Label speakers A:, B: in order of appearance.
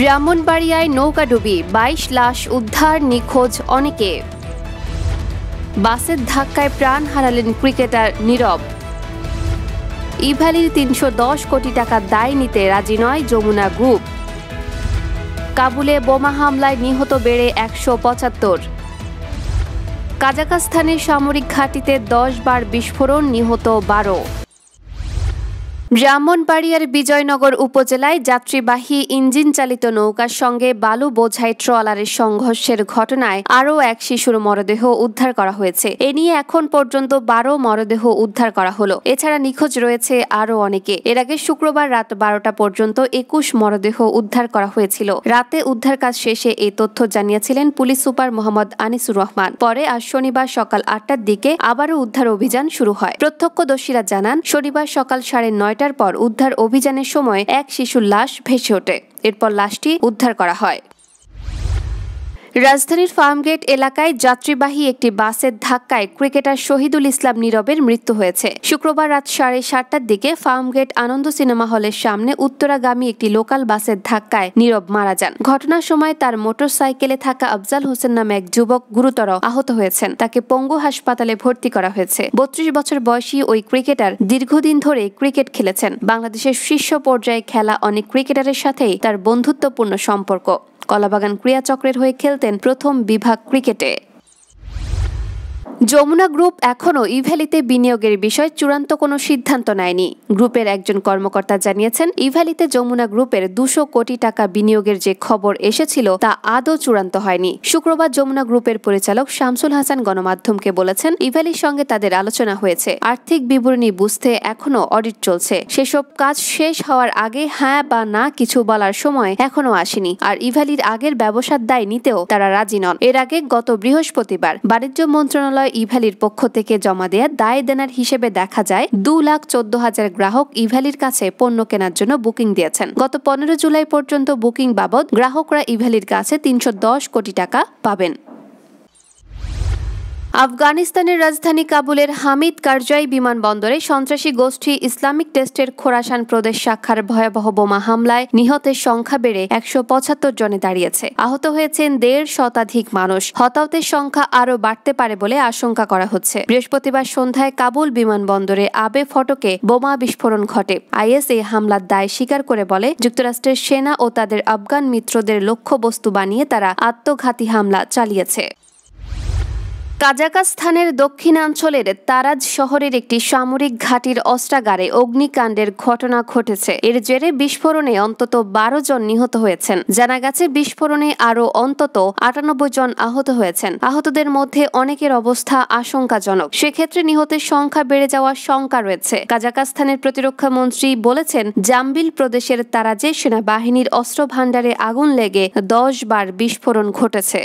A: ব্রাহ্মণবাড়িয়ায় নৌকাডুবি বাইশ লাশ উদ্ধার নিখোঁজ অনেকে। বাসের ধাক্কায় প্রাণ হারালেন ক্রিকেটার নীরব। ইভ্যালির তিনশো কোটি টাকা দায় নিতে রাজি নয় যমুনা গ্রুপ। কাবুলে বোমা হামলায় নিহত বেড়ে একশো পঁচাত্তর। কাজাকাস্তানের সামরিক ঘাঁটিতে দশ বার বিস্ফোরণ, নিহত বারো। ব্রাহ্মণবাড়িয়ার বিজয়নগর উপজেলায় যাত্রীবাহী ইঞ্জিন চালিত নৌকার সঙ্গে বালু বোঝাই ট্রলারের সংঘর্ষের ঘটনায় আরও এক শিশুর মরদেহ উদ্ধার করা হয়েছে। এ নিয়ে এখন পর্যন্ত বারো মরদেহ উদ্ধার করা হলো। এছাড়া নিখোঁজ রয়েছে আরও অনেকে। এর আগে শুক্রবার রাত বারোটা পর্যন্ত একুশ মরদেহ উদ্ধার করা হয়েছিল। রাতে উদ্ধার কাজ শেষে এই তথ্য জানিয়েছিলেন পুলিশ সুপার মোহাম্মদ আনিসুর রহমান। পরে আজ শনিবার সকাল আটটার দিকে আবারও উদ্ধার অভিযান শুরু হয়। প্রত্যক্ষদর্শীরা জানান, শনিবার সকাল সাড়ে নয়টা ঘণ্টার পর উদ্ধার অভিযানের সময় এক শিশুর লাশ ভেসে ওঠে। এরপর লাশটি উদ্ধার করা হয়। রাজধানীর ফার্মগেট এলাকায় যাত্রীবাহী একটি বাসের ধাক্কায় ক্রিকেটার শহীদুল ইসলাম নীরবের মৃত্যু হয়েছে। শুক্রবার রাত সাড়ে সাতটার দিকে ফার্মগেট আনন্দ সিনেমা হলের সামনে উত্তরাগামী একটি লোকাল বাসের ধাক্কায় নীরব মারা যান। ঘটনার সময় তার মোটর সাইকেলে থাকা আফজাল হোসেন নামে এক যুবক গুরুতর আহত হয়েছেন। তাকে পঙ্গু হাসপাতালে ভর্তি করা হয়েছে। বত্রিশ বছর বয়সী ওই ক্রিকেটার দীর্ঘদিন ধরে ক্রিকেট খেলেছেন। বাংলাদেশের শীর্ষ পর্যায়ে খেলা অনেক ক্রিকেটারের সাথেই তার বন্ধুত্বপূর্ণ সম্পর্ক। কলাবাগান ক্রীড়াচক্রের হয়ে খেলতেন প্রথম বিভাগ ক্রিকেটে। যমুনা গ্রুপ এখনও ইভ্যালিতে বিনিয়োগের বিষয়ে চূড়ান্ত কোনো সিদ্ধান্ত নেয়নি। গ্রুপের একজন কর্মকর্তা জানিয়েছেন, ইভ্যালিতে যমুনা গ্রুপের দুশো কোটি টাকা বিনিয়োগের যে খবর এসেছিল, তা আদৌ চূড়ান্ত হয়নি। শুক্রবার যমুনা গ্রুপের পরিচালক শামসুল হাসান গণমাধ্যমকে বলেছেন, ইভ্যালির সঙ্গে তাদের আলোচনা হয়েছে। আর্থিক বিবরণী বুঝতে এখনও অডিট চলছে। সেসব কাজ শেষ হওয়ার আগে হ্যাঁ বা না কিছু বলার সময় এখনও আসেনি। আর ইভ্যালির আগের ব্যবসার দায় নিতেও তারা রাজি নন। এর আগে গত বৃহস্পতিবার বাণিজ্য মন্ত্রণালয় ইভ্যালির পক্ষ থেকে জমা দেয়া দায় দেনার হিসেবে দেখা যায় দু লাখ চোদ্দ হাজার গ্রাহক ইভ্যালির কাছে পণ্য কেনার জন্য বুকিং দিয়েছেন। গত পনেরো জুলাই পর্যন্ত বুকিং বাবদ গ্রাহকরা ইভ্যালির কাছে তিনশো দশ কোটি টাকা পাবেন। আফগানিস্তানের রাজধানী কাবুলের হামিদ কারজাই বিমানবন্দরে সন্ত্রাসী গোষ্ঠী ইসলামিক টেস্টের খোরাসান প্রদেশ শাখার ভয়াবহ বোমা হামলায় নিহতের সংখ্যা বেড়ে একশো পঁচাত্তর জনে দাঁড়িয়েছে। আহত হয়েছেন দেড় শতাধিক মানুষ। হতাহতের সংখ্যা আরও বাড়তে পারে বলে আশঙ্কা করা হচ্ছে। বৃহস্পতিবার সন্ধ্যায় কাবুল বিমানবন্দরে আবে ফটকে বোমা বিস্ফোরণ ঘটে। আইএস এই হামলার দায় স্বীকার করে বলে, যুক্তরাষ্ট্রের সেনা ও তাদের আফগান মিত্রদের লক্ষ্যবস্তু বানিয়ে তারা আত্মঘাতী হামলা চালিয়েছে। কাজাকাস্তানের দক্ষিণাঞ্চলের তারাজ শহরের একটি সামরিক ঘাঁটির অস্ত্রাগারে অগ্নিকাণ্ডের ঘটনা ঘটেছে। এর জেরে বিস্ফোরণে অন্তত বারো জন নিহত হয়েছেন। জানা গেছে, বিস্ফোরণে আরও অন্তত আটানব্বই জন আহত হয়েছেন। আহতদের মধ্যে অনেকের অবস্থা আশঙ্কাজনক। সেক্ষেত্রে নিহতের সংখ্যা বেড়ে যাওয়ার শঙ্কা রয়েছে। কাজাকাস্তানের প্রতিরক্ষা মন্ত্রী বলেছেন, জাম্বিল প্রদেশের তারাজে সেনাবাহিনীর অস্ত্র ভাণ্ডারে আগুন লেগে দশ বার বিস্ফোরণ ঘটেছে।